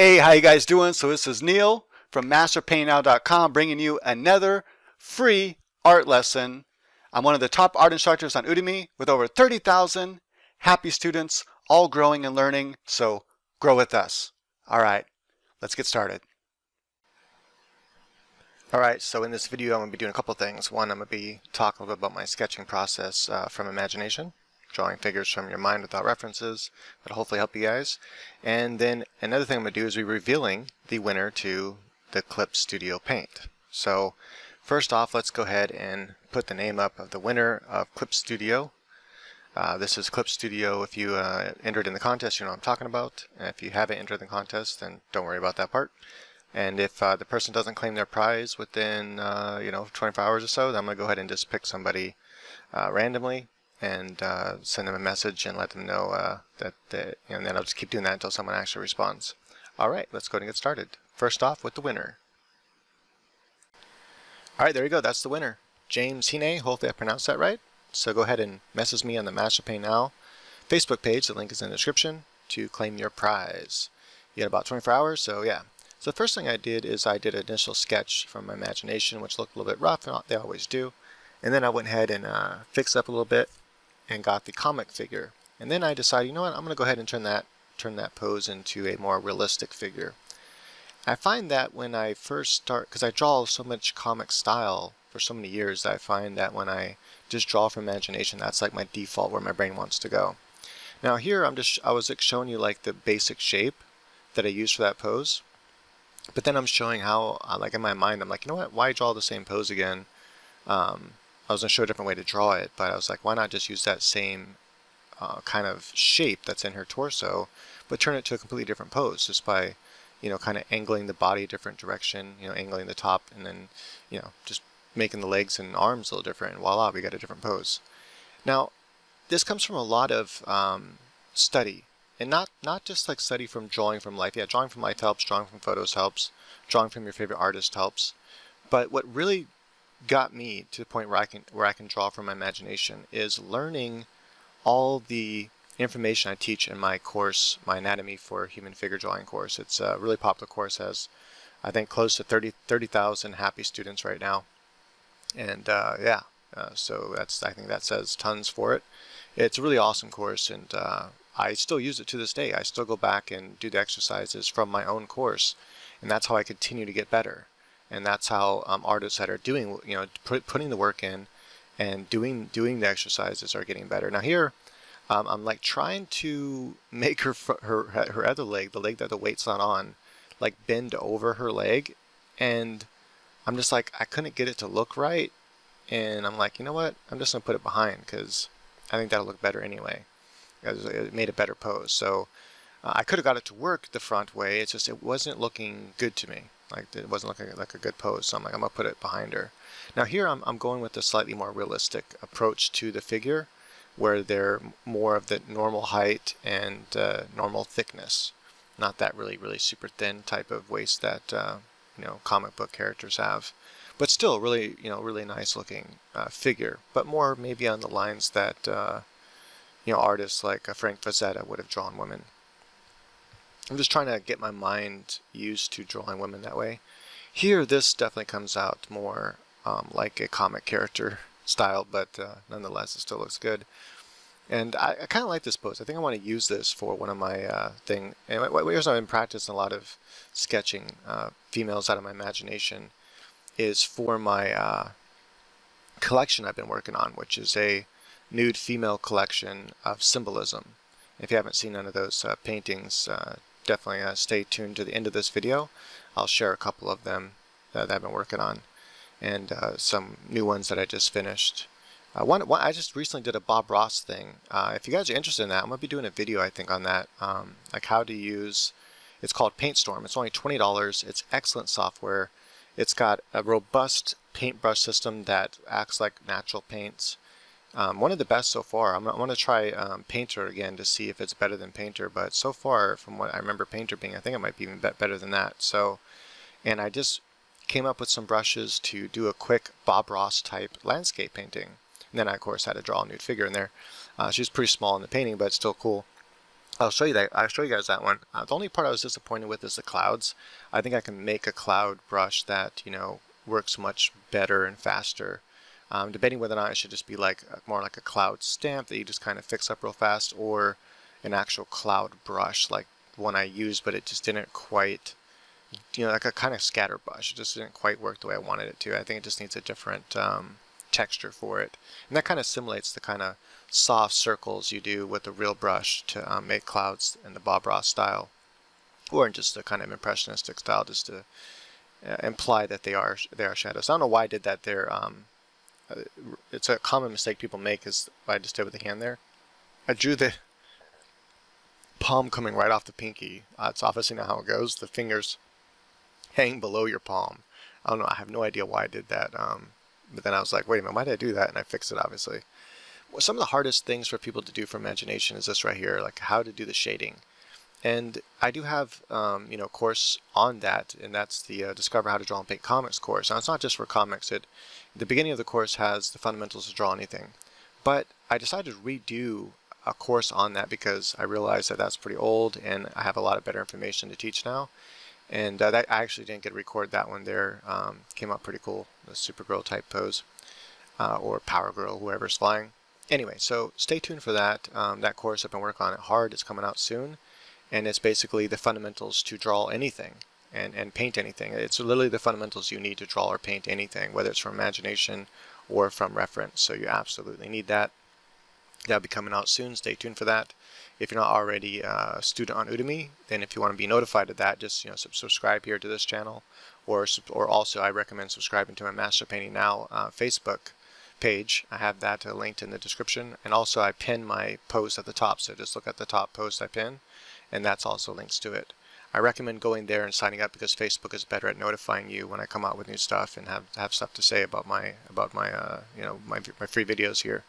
Hey, how you guys doing? So this is Neil from MasterPaintingNow.com bringing you another free art lesson. I'm one of the top art instructors on Udemy with over 30,000 happy students, all growing and learning. So grow with us. All right, let's get started. Alright, so in this video I'm going to be doing a couple things. One, I'm going to be talking a little bit about my sketching process uh, from imagination, drawing figures from your mind without references. That'll hopefully help you guys. And then another thing I'm going to do is be revealing the winner to the Clip Studio Paint. So first off, let's go ahead and put the name up of the winner of Clip Studio. Uh, this is Clip Studio. If you uh, entered in the contest, you know what I'm talking about. And if you haven't entered the contest, then don't worry about that part. And if uh, the person doesn't claim their prize within, uh, you know, 24 hours or so, then I'm going to go ahead and just pick somebody uh, randomly and uh, send them a message and let them know uh, that, they, and then I'll just keep doing that until someone actually responds. All right, let's go ahead and get started. First off with the winner. All right, there you go. That's the winner. James Hine. Hopefully I pronounced that right. So go ahead and message me on the Master Painting Now Facebook page. The link is in the description to claim your prize. You got about 24 hours, so yeah, so the first thing I did is I did an initial sketch from my imagination, which looked a little bit rough, they always do. And then I went ahead and uh, fixed up a little bit and got the comic figure. And then I decided, you know what, I'm going to go ahead and turn that turn that pose into a more realistic figure. I find that when I first start, because I draw so much comic style for so many years, that I find that when I just draw from imagination, that's like my default where my brain wants to go. Now here I'm just I was showing you like the basic shape that I used for that pose. But then I'm showing how, uh, like in my mind, I'm like, you know what, why draw the same pose again? Um, I was going to show a different way to draw it, but I was like, why not just use that same uh, kind of shape that's in her torso, but turn it to a completely different pose just by, you know, kind of angling the body a different direction, you know, angling the top, and then, you know, just making the legs and arms a little different, and voila, we got a different pose. Now, this comes from a lot of um, study and not not just like study from drawing from life. Yeah, drawing from life helps. Drawing from photos helps. Drawing from your favorite artist helps. But what really got me to the point where I can where I can draw from my imagination is learning all the information I teach in my course, my Anatomy for Human Figure Drawing course. It's a really popular course, has I think close to 30 30,000 happy students right now, and uh, yeah, uh, so that's I think that says tons for it. It's a really awesome course, and uh, I still use it to this day. I still go back and do the exercises from my own course, and that's how I continue to get better. And that's how um, artists that are doing, you know, put, putting the work in and doing doing the exercises are getting better. Now here, um, I'm like trying to make her her her other leg, the leg that the weight's not on, like bend over her leg, and I'm just like I couldn't get it to look right, and I'm like, you know what? I'm just gonna put it behind because I think that'll look better anyway it made a better pose. So uh, I could have got it to work the front way. It's just it wasn't looking good to me. Like it wasn't looking like a good pose. So I'm like I'm gonna put it behind her. Now here I'm I'm going with a slightly more realistic approach to the figure, where they're more of the normal height and uh, normal thickness, not that really really super thin type of waist that uh, you know comic book characters have. But still, really, you know, really nice looking uh, figure. But more maybe on the lines that uh, you know, artists like uh, Frank Frazetta would have drawn women. I'm just trying to get my mind used to drawing women that way. Here, this definitely comes out more um, like a comic character style, but uh, nonetheless, it still looks good. And I, I kind of like this pose. I think I want to use this for one of my uh, thing. And here's I've been practicing a lot of sketching uh, females out of my imagination is for my uh, collection I've been working on, which is a nude female collection of symbolism. If you haven't seen none of those uh, paintings, uh, definitely uh, stay tuned to the end of this video. I'll share a couple of them that I've been working on and uh, some new ones that I just finished. Uh, one, one, I just recently did a Bob Ross thing. Uh, if you guys are interested in that, I'm going to be doing a video, I think, on that. Um, like how to use, it's called PaintStorm. It's only $20. It's excellent software. It's got a robust paintbrush system that acts like natural paints. Um, one of the best so far. I'm, going to try um, Painter again to see if it's better than Painter, but so far, from what I remember Painter being, I think it might be even better than that. So, and I just came up with some brushes to do a quick Bob Ross type landscape painting. And then I, of course, had to draw a nude figure in there. Uh, she's pretty small in the painting, but it's still cool. I'll show you that. I'll show you guys that one. Uh, the only part I was disappointed with is the clouds. I think I can make a cloud brush that you know works much better and faster. Um, debating whether or not it should just be like more like a cloud stamp that you just kind of fix up real fast, or an actual cloud brush like one I used, but it just didn't quite, you know, like a kind of scatter brush. It just didn't quite work the way I wanted it to. I think it just needs a different um, texture for it, and that kind of simulates the kind of soft circles you do with a real brush to um, make clouds in the Bob Ross style, or in just a kind of impressionistic style, just to uh, imply that they are they are shadows. I don't know why I did that there. Um, uh, it's a common mistake people make is I just did with the hand there. I drew the palm coming right off the pinky. Uh, it's obviously not how it goes. The fingers hang below your palm. I don't know. I have no idea why I did that. Um, but then I was like, wait a minute, why did I do that? And I fixed it, obviously some of the hardest things for people to do for imagination is this right here, like how to do the shading. And I do have, um, you know, course on that, and that's the uh, Discover How to Draw and Paint Comics course. Now, it's not just for comics. It, the beginning of the course has the fundamentals to draw anything. But I decided to redo a course on that because I realized that that's pretty old, and I have a lot of better information to teach now. And uh, that, I actually didn't get to record that one there. Um, came out pretty cool, the Supergirl type pose, uh, or Power Girl, whoever's flying anyway, so stay tuned for that. Um, that course I've been working on it hard. It's coming out soon, and it's basically the fundamentals to draw anything and and paint anything. It's literally the fundamentals you need to draw or paint anything, whether it's from imagination or from reference. So you absolutely need that. That'll be coming out soon. Stay tuned for that. If you're not already a student on Udemy, then if you want to be notified of that, just you know subscribe here to this channel, or or also I recommend subscribing to my Master Painting Now uh, Facebook page. I have that linked in the description. And also I pin my post at the top. So just look at the top post I pin and that's also links to it. I recommend going there and signing up because Facebook is better at notifying you when I come out with new stuff and have have stuff to say about my about my uh, you know my my free videos here.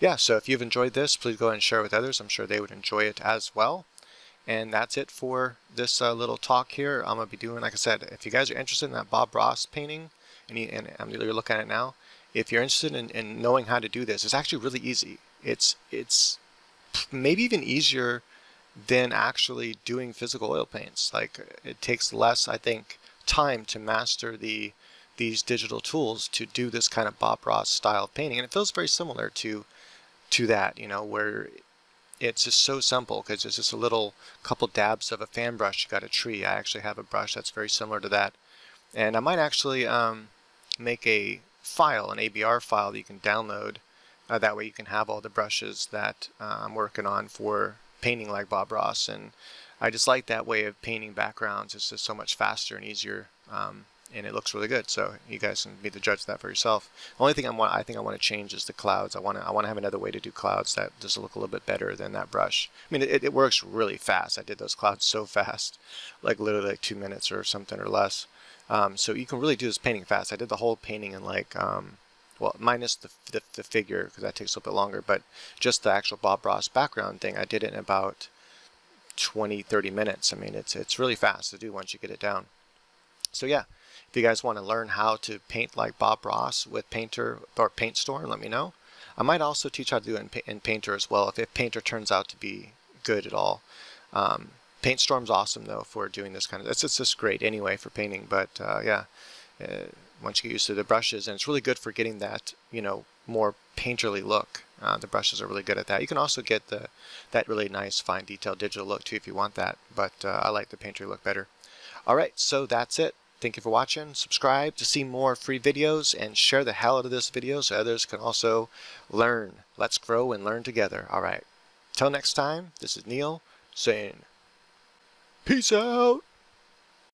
Yeah, so if you've enjoyed this, please go ahead and share with others. I'm sure they would enjoy it as well. And that's it for this uh, little talk here. I'm gonna be doing, like I said, if you guys are interested in that Bob Ross painting, and, you, and, and you're looking at it now, if you're interested in, in knowing how to do this, it's actually really easy. It's it's maybe even easier than actually doing physical oil paints. Like it takes less, I think, time to master the these digital tools to do this kind of Bob Ross style painting, and it feels very similar to to that. You know, where it's just so simple because it's just a little couple dabs of a fan brush. You got a tree. I actually have a brush that's very similar to that, and I might actually um, make a file, an ABR file that you can download. Uh, that way you can have all the brushes that uh, I'm working on for painting like Bob Ross. And I just like that way of painting backgrounds. It's just so much faster and easier. Um, and it looks really good. So you guys can be the judge of that for yourself. The only thing I want, I think I want to change is the clouds. I want to, I want to have another way to do clouds that just look a little bit better than that brush. I mean, it, it works really fast. I did those clouds so fast, like literally like two minutes or something or less. Um, so you can really do this painting fast. I did the whole painting in like, um, well, minus the, the, the figure because that takes a little bit longer, but just the actual Bob Ross background thing, I did it in about 20, 30 minutes. I mean, it's, it's really fast to do once you get it down. So yeah, if you guys want to learn how to paint like Bob Ross with Painter or PaintStorm, let me know. I might also teach how to do it in, in Painter as well if, if Painter turns out to be good at all. Um, Paintstorm's awesome though for doing this kind of. It's, it's just great anyway for painting. But uh, yeah, uh, once you get used to the brushes, and it's really good for getting that you know more painterly look. Uh, the brushes are really good at that. You can also get the that really nice fine detail digital look too if you want that. But uh, I like the painterly look better. All right, so that's it. Thank you for watching. Subscribe to see more free videos and share the hell out of this video so others can also learn. Let's grow and learn together. All right. Till next time, this is Neil saying Peace out.